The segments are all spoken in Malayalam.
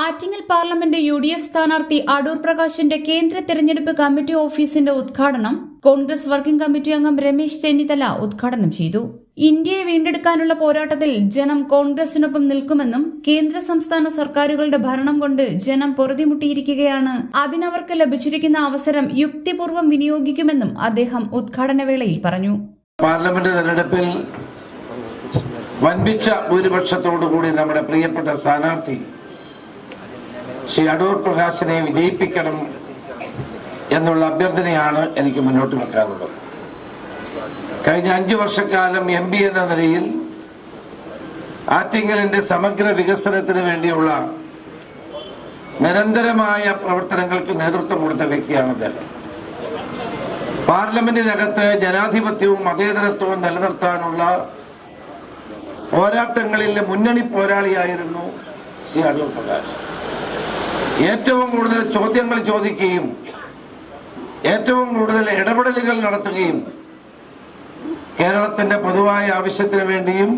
Attingal parliament U D F സ്ഥാനാർത്ഥി അടൂർ പ്രകാശിന്റെ കേന്ദ്ര തെരഞ്ഞെടുപ്പ് കമ്മിറ്റി ഓഫീസിന്റെ ഉദ്ഘാടനം കോൺഗ്രസ് വർക്കിംഗ് കമ്മിറ്റി അംഗം രമേശ് ചെന്നിത്തല ഉദ്ഘാടനം ചെയ്തു. ഇന്ത്യയെ വീണ്ടെടുക്കാനുള്ള പോരാട്ടത്തിൽ ജനം കോൺഗ്രസിനൊപ്പം നിൽക്കുമെന്നും കേന്ദ്ര സംസ്ഥാന സർക്കാരുകളുടെ ഭരണം കൊണ്ട് ജനം പൊറുതിമുട്ടിയിരിക്കുകയാണ്. അതിനവർക്ക് ലഭിച്ചിരിക്കുന്ന അവസരം യുക്തിപൂർവം വിനിയോഗിക്കുമെന്നും അദ്ദേഹം ഉദ്ഘാടന വേളയിൽ പറഞ്ഞു. പാർലമെന്റ് തെരഞ്ഞെടുപ്പിൽ വൻപിച്ച ഭൂരിപക്ഷത്തോടുകൂടി നമ്മുടെ പ്രിയപ്പെട്ട സ്ഥാനാർത്ഥി ശ്രീ അടൂർ പ്രകാശിനെ വിജയിപ്പിക്കണം എന്നുള്ള അഭ്യർത്ഥനയാണ് എനിക്ക് മുന്നോട്ട് വെക്കാനുള്ളത്. കഴിഞ്ഞ അഞ്ചു വർഷക്കാലം എം പി എന്ന നിലയിൽ ആറ്റിങ്ങലിന്റെ സമഗ്ര വികസനത്തിന് വേണ്ടിയുള്ള നിരന്തരമായ പ്രവർത്തനങ്ങൾക്ക് നേതൃത്വം കൊടുത്ത വ്യക്തിയാണ് അദ്ദേഹം. പാർലമെന്റിനകത്ത് ജനാധിപത്യവും മതേതരത്വവും നിലനിർത്താനുള്ള പോരാട്ടങ്ങളിലെ മുന്നണി പോരാളിയായിരുന്നു ശ്രീ അടൂർ പ്രകാശ്. ഏറ്റവും കൂടുതൽ ചോദ്യങ്ങൾ ചോദിക്കുകയും ഏറ്റവും കൂടുതൽ ഇടപെടലുകൾ നടത്തുകയും കേരളത്തിന്റെ പൊതുവായ ആവശ്യത്തിന് വേണ്ടിയും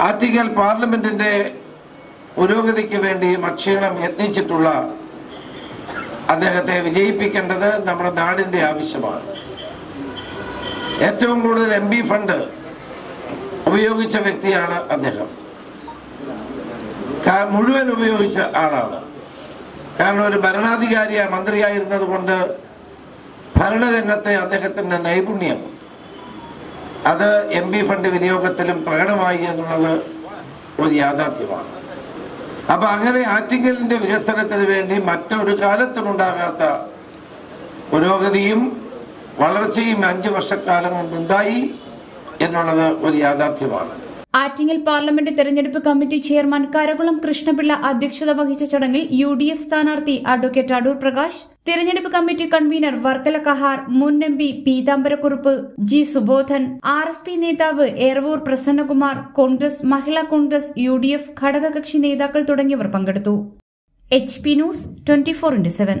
ആറ്റിങ്ങൽ പാർലമെന്റിന്റെ പുരോഗതിക്ക് വേണ്ടിയും അക്ഷീണം യത്നിച്ചിട്ടുള്ള അദ്ദേഹത്തെ വിജയിപ്പിക്കേണ്ടത് നമ്മുടെ നാടിന്റെ ആവശ്യമാണ്. ഏറ്റവും കൂടുതൽ എം പി ഫണ്ട് ഉപയോഗിച്ച വ്യക്തിയാണ് അദ്ദേഹം. മുഴുവൻ ഉപയോഗിച്ച ആളാണ്. കാരണം ഒരു ഭരണാധികാരിയായ മന്ത്രിയായിരുന്നത് കൊണ്ട് ഭരണരംഗത്തെ അദ്ദേഹത്തിന്റെ നൈപുണ്യം അത് എം പി ഫണ്ട് വിനിയോഗത്തിലും പ്രകടമായി എന്നുള്ളത് ഒരു യാഥാർത്ഥ്യമാണ്. അപ്പൊ അങ്ങനെ ആറ്റിങ്ങലിന്റെ വികസനത്തിന് വേണ്ടി മറ്റൊരു കാലത്തിനുണ്ടാകാത്ത പുരോഗതിയും വളർച്ചയും അഞ്ചു വർഷക്കാലം കൊണ്ടുണ്ടായി എന്നുള്ളത് ഒരു യാഥാർത്ഥ്യമാണ്. ആറ്റിങ്ങൽ പാർലമെന്റ് തെരഞ്ഞെടുപ്പ് കമ്മിറ്റി ചെയർമാൻ കരകുളം കൃഷ്ണപിള്ള അധ്യക്ഷത വഹിച്ച ചടങ്ങിൽ യു ഡി എഫ് സ്ഥാനാർത്ഥി അഡ്വക്കേറ്റ് അടൂർ പ്രകാശ് തിരഞ്ഞെടുപ്പ് കമ്മിറ്റി കൺവീനർ വർക്കല കഹാർ മുൻ M P Peethambarakurup G Subodhan R S P നേതാവ് Eravoor Prasannakumar Congress Mahila Congress U D F ഘടകകക്ഷി നേതാക്കൾ തുടങ്ങിയവർ പങ്കെടുത്തു. H P news twenty four into seven.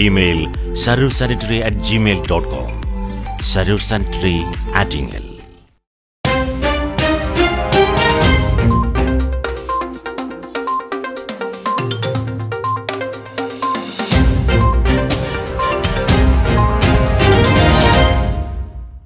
Email Saro sanitary at Gmail dot com Saro sanitary Attingal